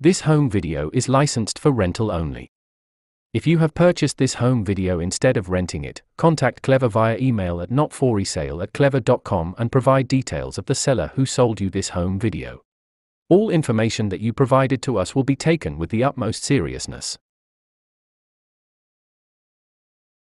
This home video is licensed for rental only. If you have purchased this home video instead of renting it, contact Clever via email at notforesale at clever.com and provide details of the seller who sold you this home video. All information that you provided to us will be taken with the utmost seriousness.